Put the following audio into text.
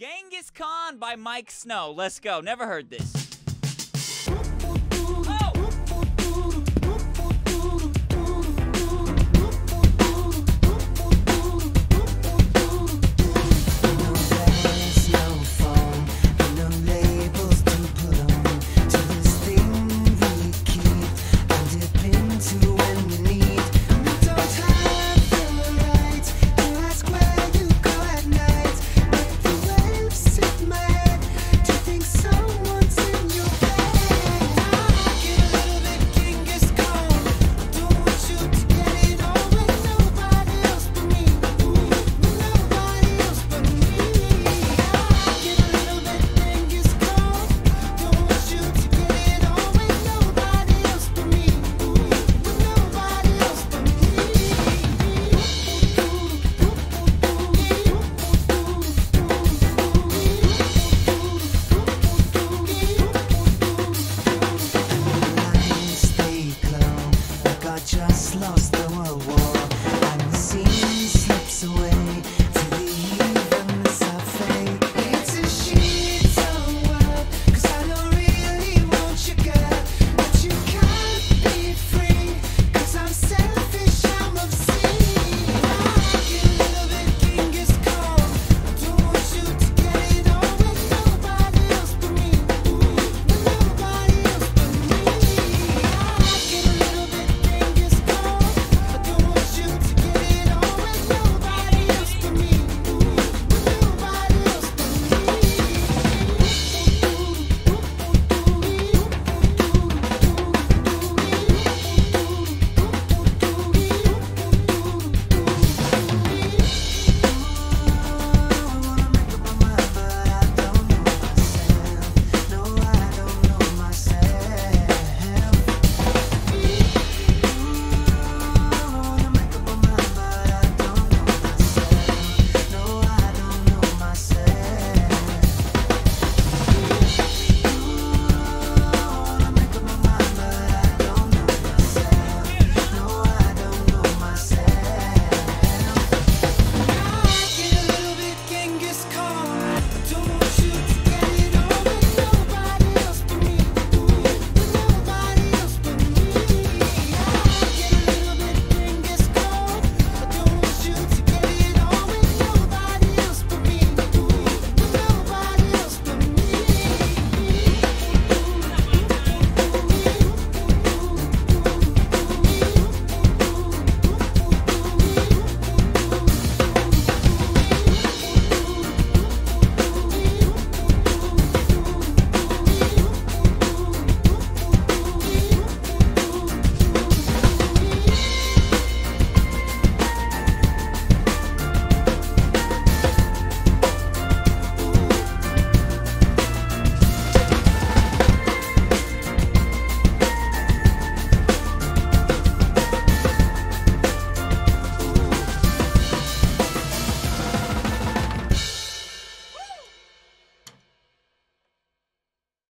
Genghis Khan by Mike Snow. Let's go. Never heard this.